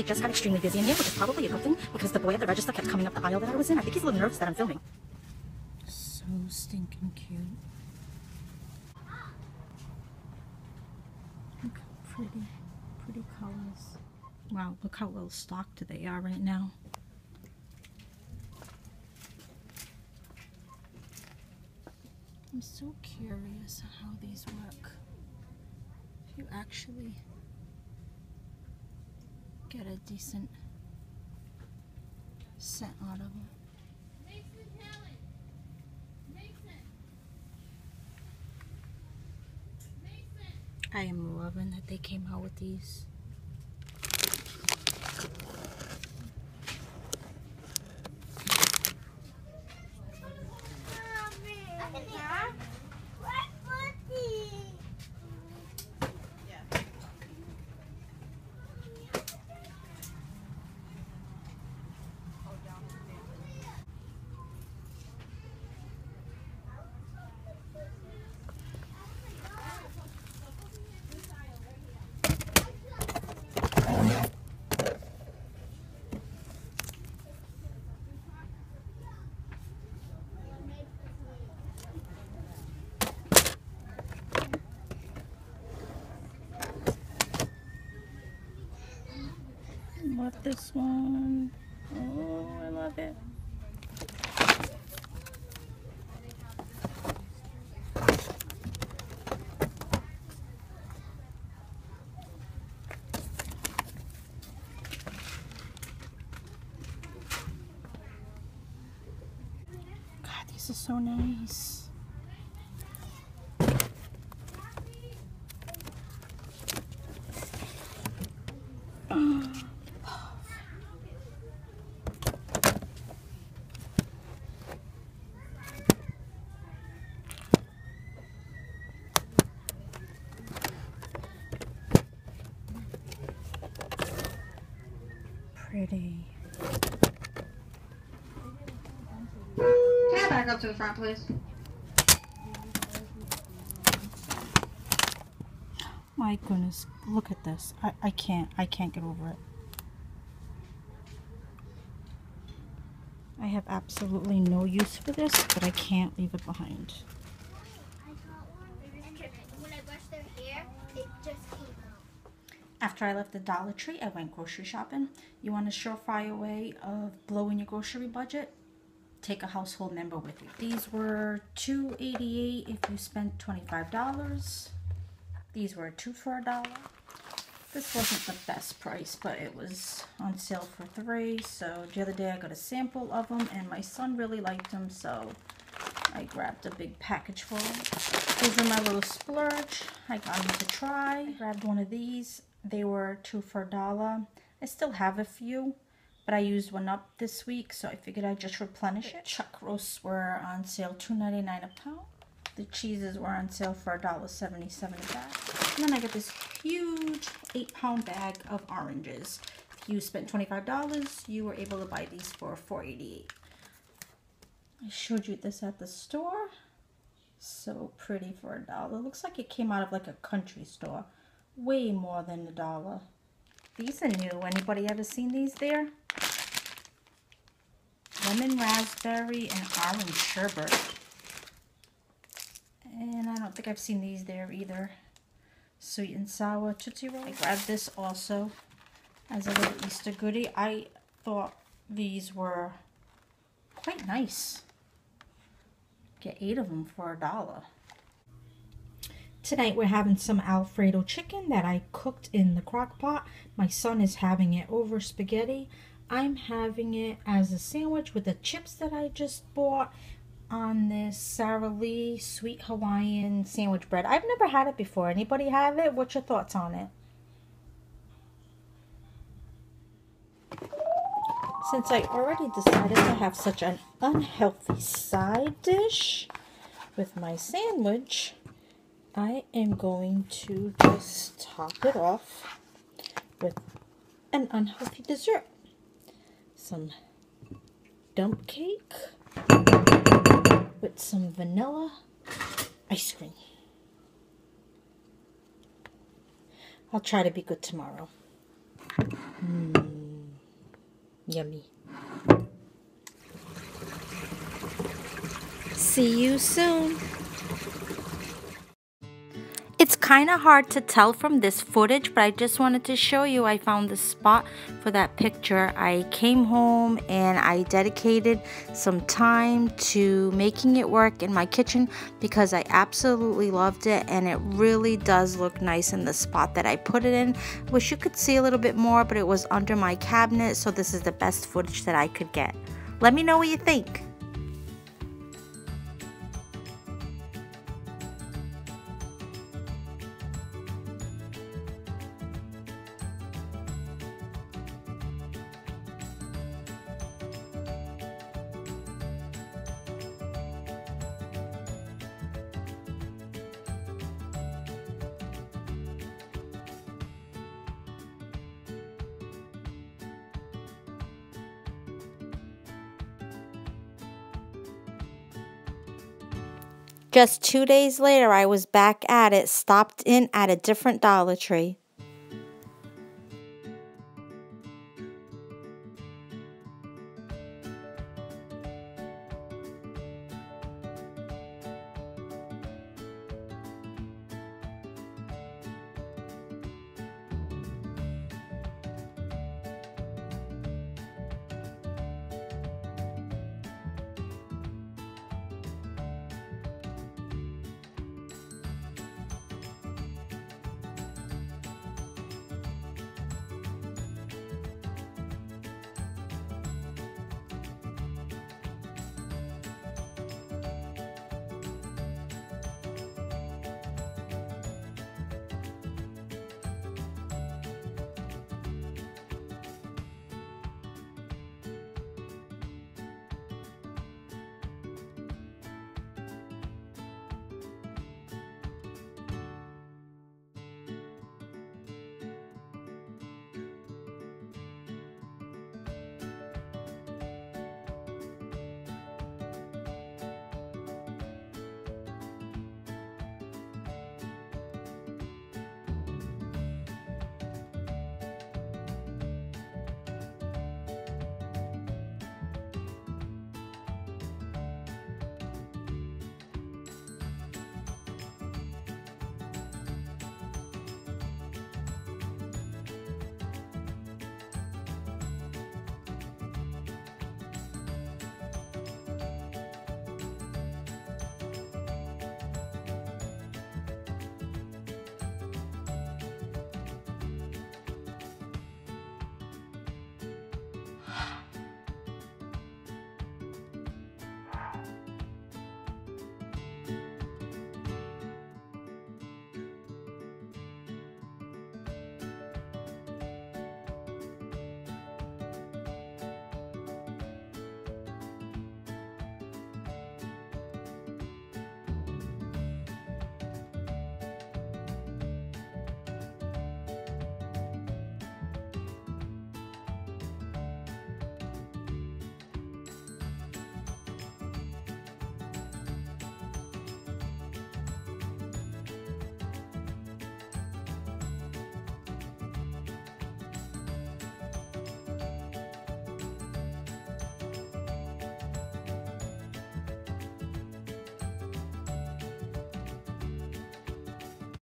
It just got extremely busy in here, which is probably a good thing because the boy at the register kept coming up the aisle that I was in. I think he's a little nervous that I'm filming. So stinking cute. Look how pretty, pretty colors. Wow, look how well stocked they are right now. I'm so curious how these work. If you actually get a decent scent out of them. I am loving that they came out with these. Love this one. Oh, I love it. God, these are so nice. Ah. Pretty. Can I back up to the front, please? My goodness, look at this. I, I can't, I can't get over it. I have absolutely no use for this, but I can't leave it behind. I got one. And when I brushed their hair, it just came out. After I left the Dollar Tree, I went grocery shopping. You want a surefire way of blowing your grocery budget? Take a household member with you. These were $2.88 if you spent $25. These were two for a dollar. This wasn't the best price, but it was on sale for three. So the other day I got a sample of them, and my son really liked them, so I grabbed a big package full. These are my little splurge. I got them to try. I grabbed one of these. They were two for a dollar. I still have a few, but I used one up this week, so I figured I'd just replenish it. Chuck roasts were on sale $2.99 a pound. The cheeses were on sale for $1.77 a bag. And then I got this huge 8-pound bag of oranges. If you spent $25, you were able to buy these for $4.88. I showed you this at the store. So pretty for a dollar. Looks like it came out of like a country store. Way more than a dollar. These are new. Anybody ever seen these there? Lemon raspberry and orange sherbet. And I don't think I've seen these there either. Sweet and sour Tootsie Roll. I grabbed this also as a little Easter goodie. I thought these were quite nice. Get eight of them for a dollar. Tonight we're having some Alfredo chicken that I cooked in the crock pot. My son is having it over spaghetti. I'm having it as a sandwich with the chips that I just bought on this Sara Lee Sweet Hawaiian sandwich bread. I've never had it before. Anybody have it? What's your thoughts on it? Since I already decided to have such an unhealthy side dish with my sandwich, I am going to just top it off with an unhealthy dessert. Some dump cake with some vanilla ice cream. I'll try to be good tomorrow. Mm. Yummy. See you soon. It's kind of hard to tell from this footage, but I just wanted to show you I found the spot for that picture. I came home and I dedicated some time to making it work in my kitchen because I absolutely loved it and it really does look nice in the spot that I put it in. Wish you could see a little bit more, but it was under my cabinet, so this is the best footage that I could get. Let me know what you think. Just two days later, I was back at it, stopped in at a different Dollar Tree.